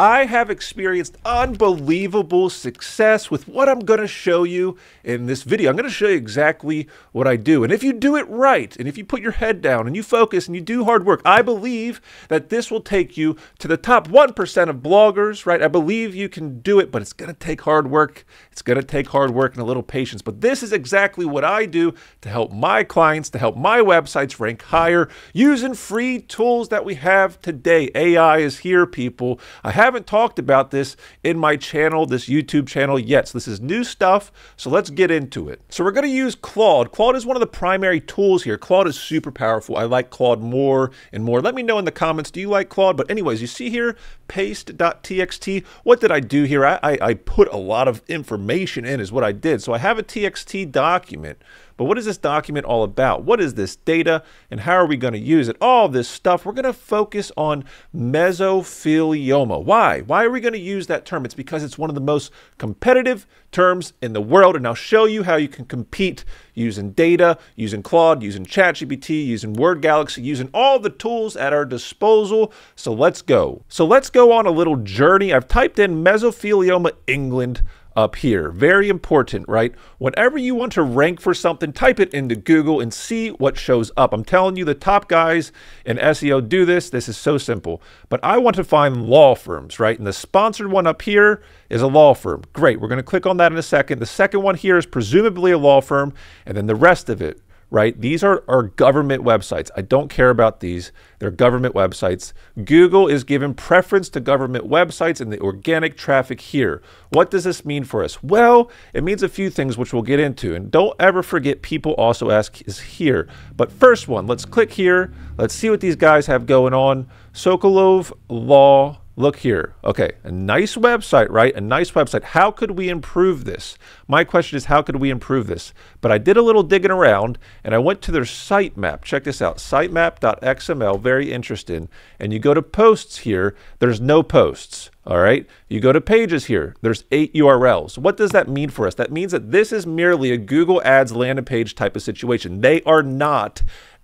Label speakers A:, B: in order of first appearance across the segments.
A: I have experienced unbelievable success with what I'm going to show you in this video. I'm going to show you exactly what I do. And if you do it right, and if you put your head down and you focus and you do hard work, I believe that this will take you to the top 1% of bloggers, right? I believe you can do it, but it's going to take hard work. It's going to take hard work and a little patience. But this is exactly what I do to help my clients, to help my websites rank higher using free tools that we have today. AI is here, people. I have haven't talked about this in my channel, this YouTube channel yet. So this is new stuff. So let's get into it. So we're going to use Claude. Claude is one of the primary tools here. Claude is super powerful. I like Claude more and more. Let me know in the comments, do you like Claude? But anyways, you see here, paste.txt. What did I do here? I, I, I put a lot of information in is what I did. So I have a txt document. But what is this document all about? What is this data and how are we going to use it? All this stuff, we're going to focus on mesothelioma. Why? Why are we going to use that term? It's because it's one of the most competitive terms in the world, and I'll show you how you can compete using data, using Claude, using ChatGPT, using Word Galaxy, using all the tools at our disposal. So let's go. So let's go on a little journey. I've typed in mesothelioma England up here. Very important, right? Whenever you want to rank for something, type it into Google and see what shows up. I'm telling you, the top guys in SEO do this. This is so simple. But I want to find law firms, right? And the sponsored one up here is a law firm. Great. We're going to click on that in a second. The second one here is presumably a law firm, and then the rest of it right? These are, are government websites. I don't care about these. They're government websites. Google is given preference to government websites and the organic traffic here. What does this mean for us? Well, it means a few things which we'll get into. And don't ever forget people also ask is here. But first one, let's click here. Let's see what these guys have going on. Sokolove Law Look here. Okay, a nice website, right? A nice website. How could we improve this? My question is, how could we improve this? But I did a little digging around and I went to their sitemap. Check this out sitemap.xml. Very interesting. And you go to posts here, there's no posts. All right. You go to pages here, there's eight URLs. What does that mean for us? That means that this is merely a Google Ads landing page type of situation. They are not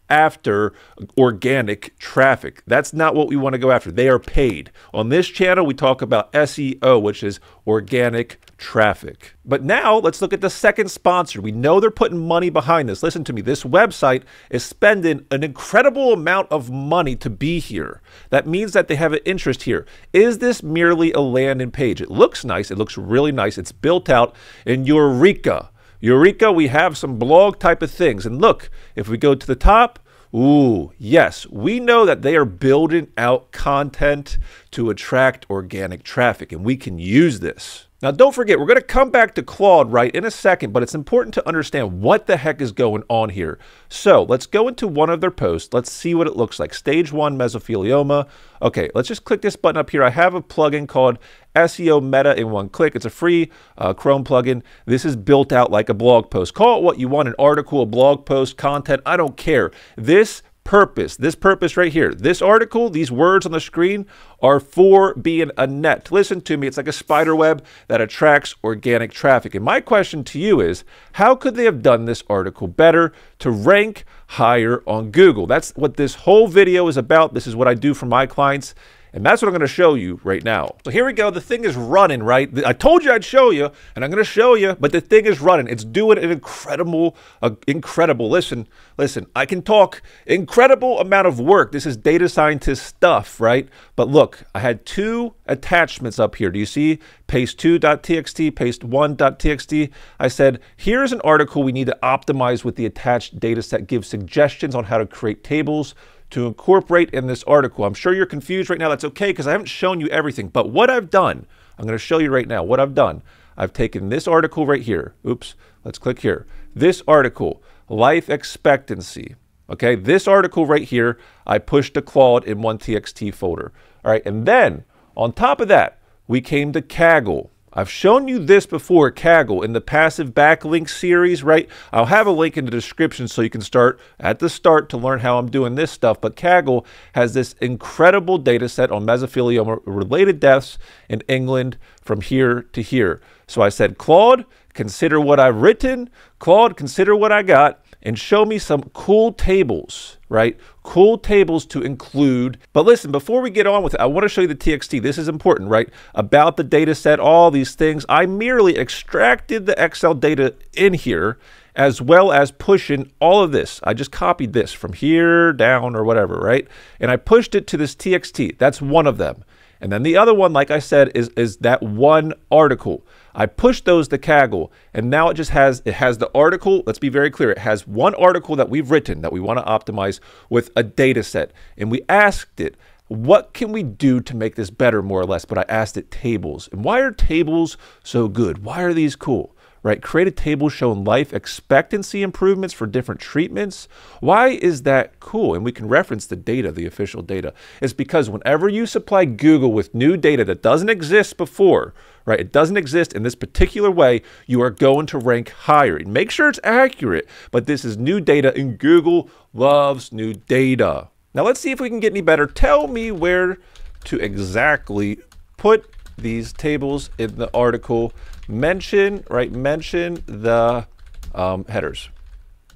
A: after organic traffic. That's not what we want to go after. They are paid. On this channel, we talk about SEO, which is organic traffic. But now let's look at the second sponsor. We know they're putting money behind this. Listen to me. This website is spending an incredible amount of money to be here. That means that they have an interest here. Is this merely a landing page? It looks nice. It looks really nice. It's built out in Eureka. Eureka, we have some blog type of things. And look, if we go to the top, ooh, yes, we know that they are building out content to attract organic traffic, and we can use this. Now, don't forget, we're going to come back to Claude right in a second, but it's important to understand what the heck is going on here. So let's go into one of their posts. Let's see what it looks like. Stage one mesothelioma. Okay, let's just click this button up here. I have a plugin called SEO Meta in one click. It's a free uh, Chrome plugin. This is built out like a blog post. Call it what you want, an article, a blog post, content. I don't care. This purpose, this purpose right here, this article, these words on the screen are for being a net. Listen to me, it's like a spider web that attracts organic traffic. And my question to you is how could they have done this article better to rank higher on Google? That's what this whole video is about. This is what I do for my clients. And that's what I'm going to show you right now. So here we go. The thing is running, right? I told you I'd show you, and I'm going to show you, but the thing is running. It's doing an incredible, uh, incredible, listen, listen, I can talk incredible amount of work. This is data scientist stuff, right? But look, I had two attachments up here. Do you see paste2.txt, paste1.txt? I said, here's an article we need to optimize with the attached data set, give suggestions on how to create tables, to incorporate in this article. I'm sure you're confused right now. That's okay because I haven't shown you everything. But what I've done, I'm going to show you right now what I've done. I've taken this article right here. Oops, let's click here. This article, life expectancy. Okay, this article right here, I pushed to Claude in one TXT folder. All right, and then on top of that, we came to Kaggle. I've shown you this before, Kaggle, in the passive backlink series, right? I'll have a link in the description so you can start at the start to learn how I'm doing this stuff. But Kaggle has this incredible data set on mesothelioma related deaths in England from here to here. So I said, Claude, consider what I've written. Claude, consider what I got and show me some cool tables, right? Cool tables to include. But listen, before we get on with it, I want to show you the TXT. This is important, right? About the data set, all these things. I merely extracted the Excel data in here as well as pushing all of this. I just copied this from here down or whatever, right? And I pushed it to this TXT. That's one of them. And then the other one, like I said, is, is that one article. I pushed those to Kaggle, and now it just has it has the article. Let's be very clear. It has one article that we've written that we want to optimize with a data set. And we asked it, what can we do to make this better, more or less? But I asked it tables. And why are tables so good? Why are these cool? Right? Create a table showing life expectancy improvements for different treatments. Why is that cool? And we can reference the data, the official data. It's because whenever you supply Google with new data that doesn't exist before, right? It doesn't exist in this particular way, you are going to rank higher. Make sure it's accurate, but this is new data and Google loves new data. Now let's see if we can get any better. Tell me where to exactly put these tables in the article mention, right, mention the um, headers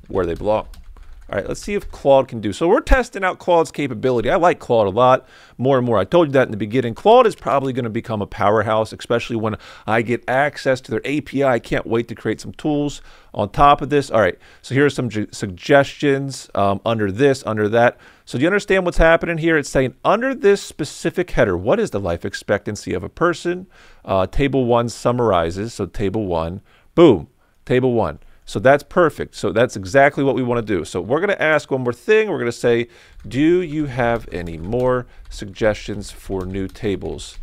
A: where they belong. All right, let's see if Claude can do. So we're testing out Claude's capability. I like Claude a lot, more and more. I told you that in the beginning. Claude is probably going to become a powerhouse, especially when I get access to their API. I can't wait to create some tools on top of this. All right, so here are some suggestions um, under this, under that. So do you understand what's happening here? It's saying under this specific header, what is the life expectancy of a person? Uh, table one summarizes. So table one, boom, table one. So that's perfect. So that's exactly what we want to do. So we're going to ask one more thing. We're going to say, do you have any more suggestions for new tables?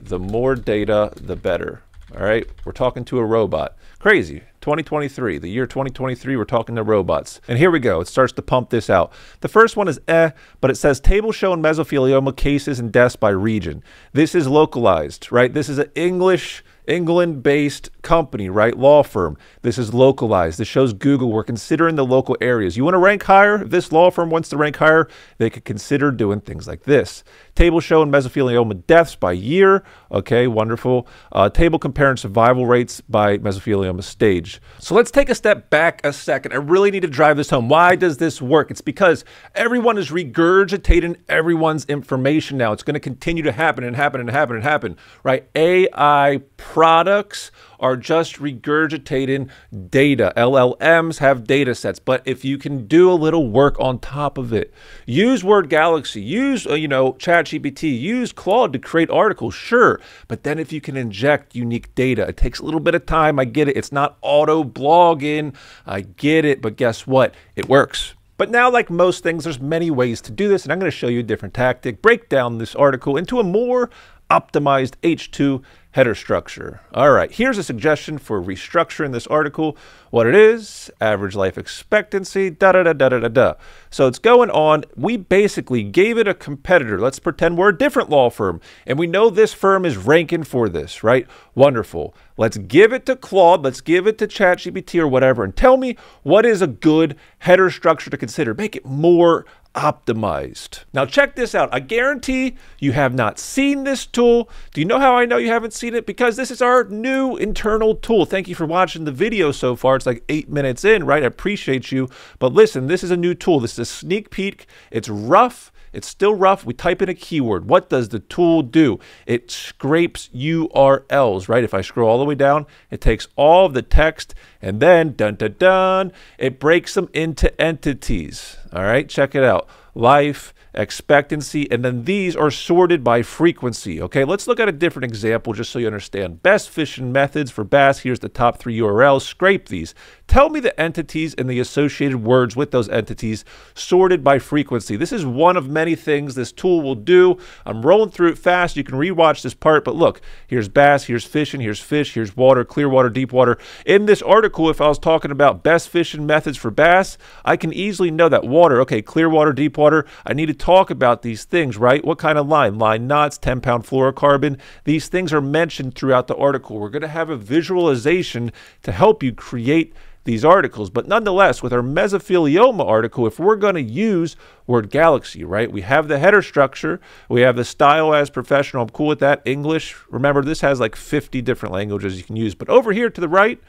A: The more data, the better. All right, we're talking to a robot. Crazy. 2023, the year 2023, we're talking to robots. And here we go. It starts to pump this out. The first one is eh, but it says table showing mesothelioma cases and deaths by region. This is localized, right? This is an English England based company, right? Law firm. This is localized. This shows Google we're considering the local areas. You want to rank higher? If this law firm wants to rank higher, they could consider doing things like this. Table showing mesothelioma deaths by year. Okay, wonderful. Uh, table comparing survival rates by mesothelioma stage. So let's take a step back a second. I really need to drive this home. Why does this work? It's because everyone is regurgitating everyone's information now. It's going to continue to happen and happen and happen and happen, right? AI products are just regurgitating data. LLMs have data sets, but if you can do a little work on top of it, use Word Galaxy, use, uh, you know, ChatGPT, use Claude to create articles, sure. But then if you can inject unique data, it takes a little bit of time. I get it. It's not auto blogging. I get it. But guess what? It works. But now, like most things, there's many ways to do this, and I'm going to show you a different tactic, break down this article into a more optimized H2 header structure. All right, here's a suggestion for restructuring this article. What it is, average life expectancy, da da da da da da da. So it's going on. We basically gave it a competitor. Let's pretend we're a different law firm, and we know this firm is ranking for this, right? Wonderful. Let's give it to Claude. Let's give it to ChatGPT or whatever, and tell me what is a good header structure to consider. Make it more optimized. Now check this out. I guarantee you have not seen this tool. Do you know how I know you haven't seen it? Because this is our new internal tool. Thank you for watching the video so far. It's like eight minutes in, right? I appreciate you. But listen, this is a new tool. This is a sneak peek. It's rough. It's still rough. We type in a keyword. What does the tool do? It scrapes URLs, right? If I scroll all the way down, it takes all of the text and then dun dun dun, it breaks them into entities. All right, check it out. Life, expectancy, and then these are sorted by frequency. Okay, let's look at a different example just so you understand. Best fishing methods for bass. Here's the top three URLs. Scrape these. Tell me the entities and the associated words with those entities sorted by frequency. This is one of many things this tool will do. I'm rolling through it fast. You can rewatch this part, but look, here's bass, here's fishing, here's fish, here's water, clear water, deep water. In this article, if I was talking about best fishing methods for bass, I can easily know that water, okay, clear water, deep water, I need to talk about these things, right? What kind of line? Line knots, 10 pound fluorocarbon. These things are mentioned throughout the article. We're going to have a visualization to help you create these articles. But nonetheless, with our mesothelioma article, if we're going to use Word Galaxy, right, we have the header structure, we have the style as professional. I'm cool with that. English, remember, this has like 50 different languages you can use. But over here to the right,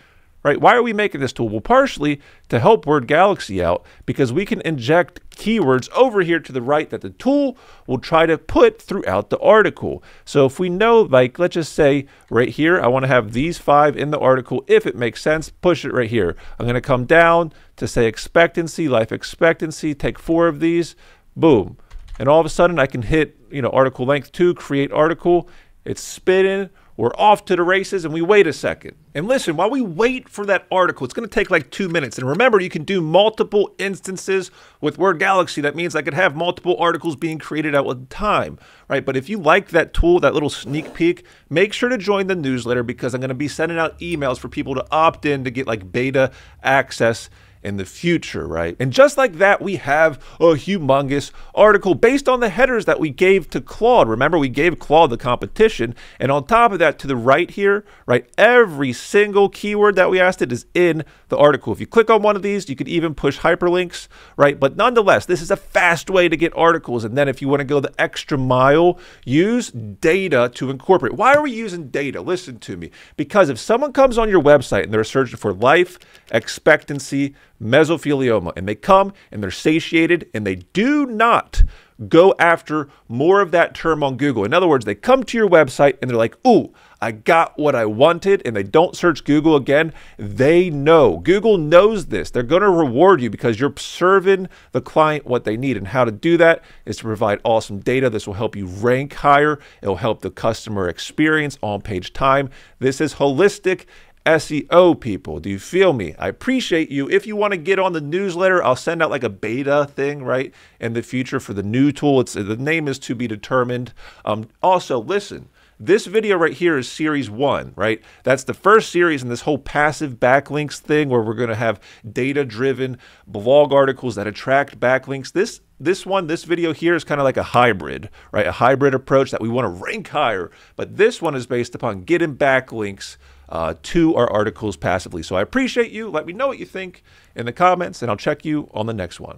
A: right? Why are we making this tool? Well, partially to help Word Galaxy out because we can inject keywords over here to the right that the tool will try to put throughout the article. So if we know, like, let's just say right here, I want to have these five in the article. If it makes sense, push it right here. I'm going to come down to say expectancy, life expectancy, take four of these, boom. And all of a sudden I can hit, you know, article length two, create article. It's spitting we're off to the races and we wait a second. And listen, while we wait for that article, it's going to take like two minutes. And remember, you can do multiple instances with Word Galaxy. That means I could have multiple articles being created at one time, right? But if you like that tool, that little sneak peek, make sure to join the newsletter because I'm going to be sending out emails for people to opt in to get like beta access in the future, right? And just like that, we have a humongous article based on the headers that we gave to Claude. Remember, we gave Claude the competition. And on top of that, to the right here, right, every single keyword that we asked it is in the article. If you click on one of these, you could even push hyperlinks, right? But nonetheless, this is a fast way to get articles. And then if you want to go the extra mile, use data to incorporate. Why are we using data? Listen to me. Because if someone comes on your website and they're searching for life expectancy mesothelioma and they come and they're satiated and they do not go after more of that term on Google. In other words, they come to your website and they're like, ooh, I got what I wanted, and they don't search Google again. They know. Google knows this. They're going to reward you because you're serving the client what they need. And how to do that is to provide awesome data. This will help you rank higher, it'll help the customer experience on page time. This is holistic SEO people. Do you feel me? I appreciate you. If you want to get on the newsletter, I'll send out like a beta thing, right, in the future for the new tool. It's the name is to be determined. Um, also, listen. This video right here is series one, right? That's the first series in this whole passive backlinks thing where we're going to have data-driven blog articles that attract backlinks. This this one, this video here is kind of like a hybrid, right? A hybrid approach that we want to rank higher. But this one is based upon getting backlinks uh, to our articles passively. So I appreciate you. Let me know what you think in the comments, and I'll check you on the next one.